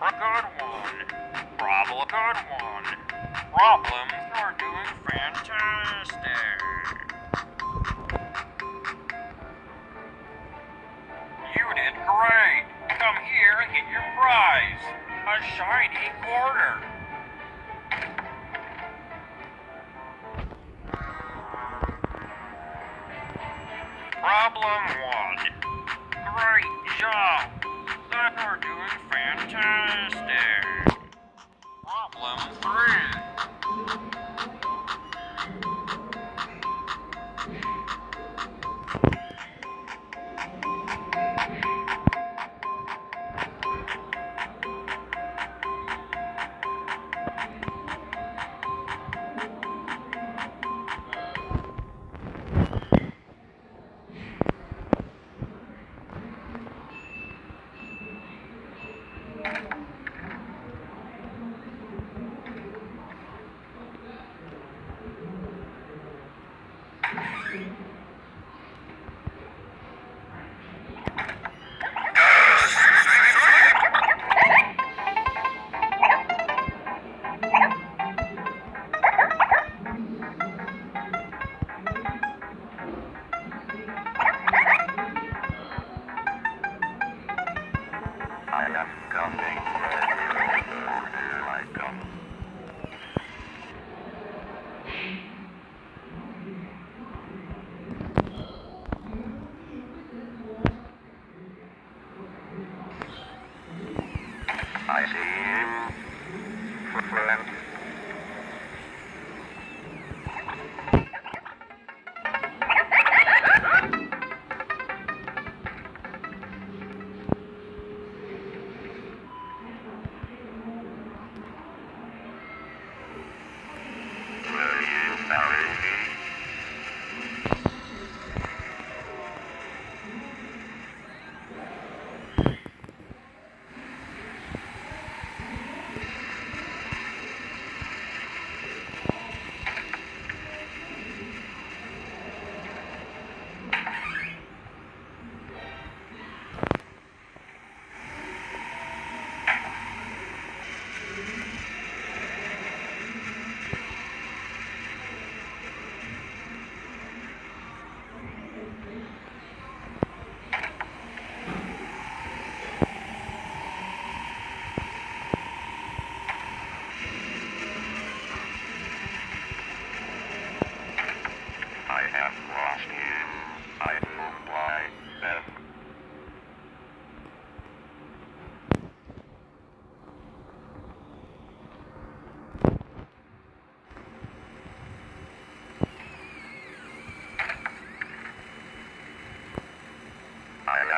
good one. A good one. Problems are doing fantastic. You did great. Come here and get your prize. A shiny quarter. Problem one.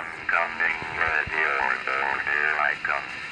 I am coming, or so here I come.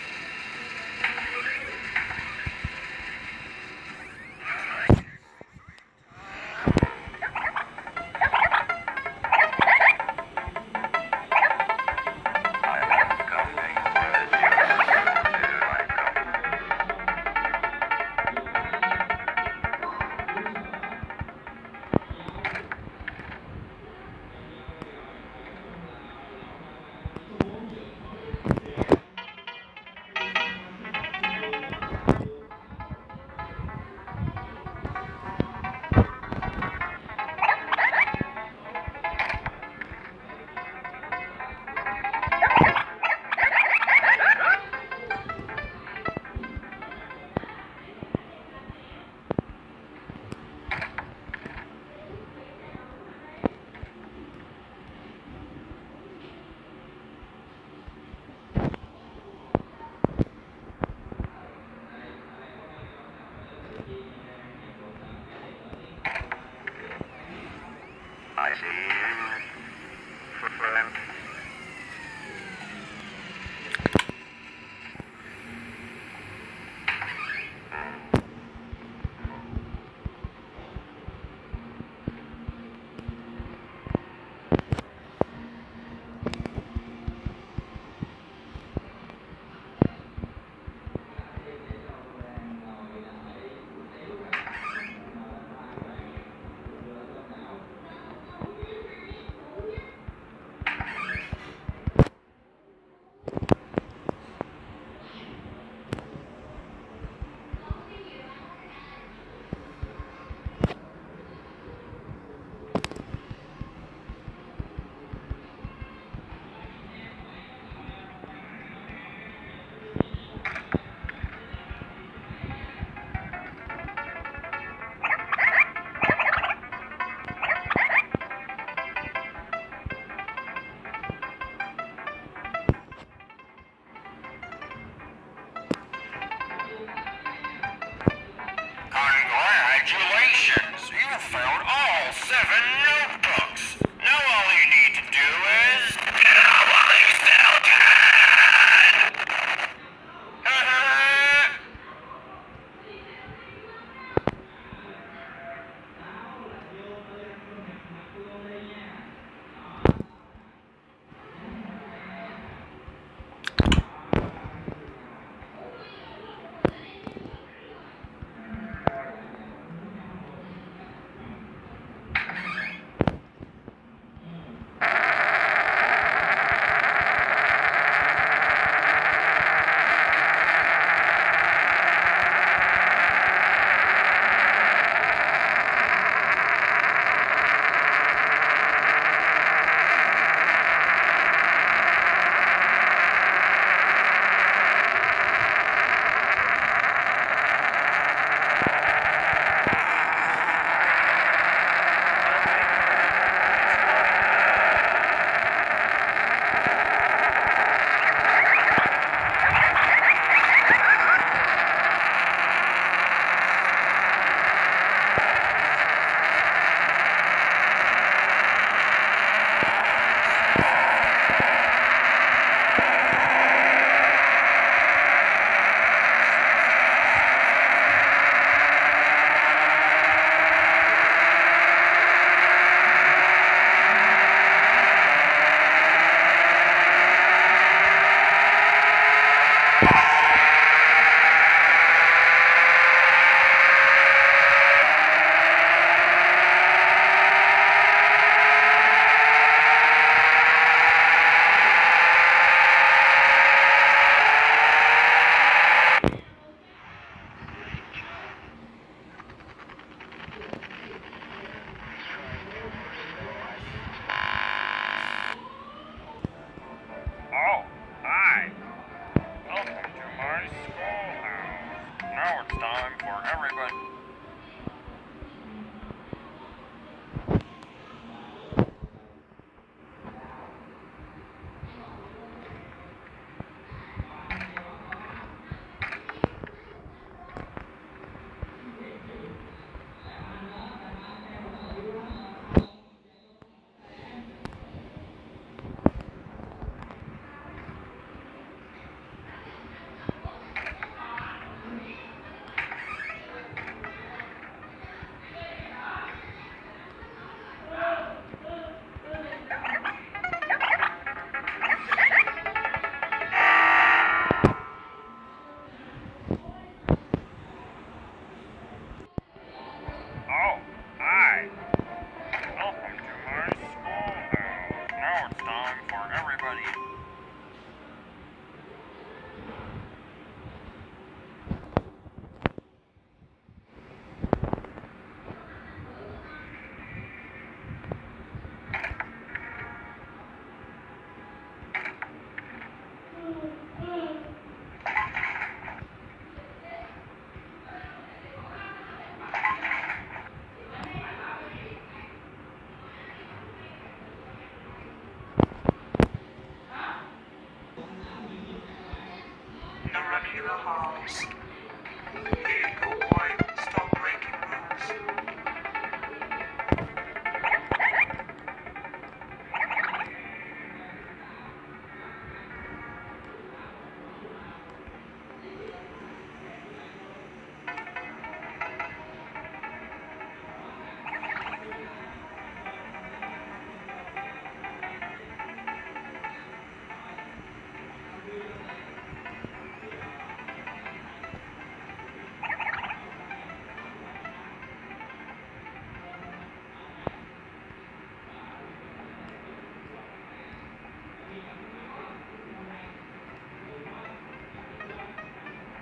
The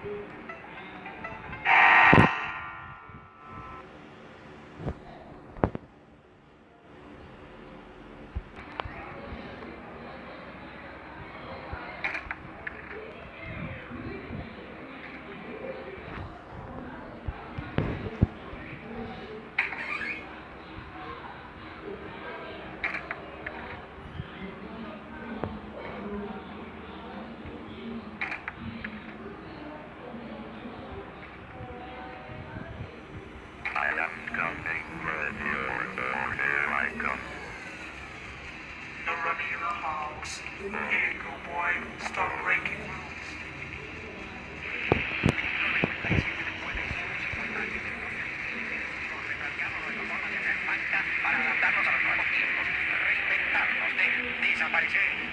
I de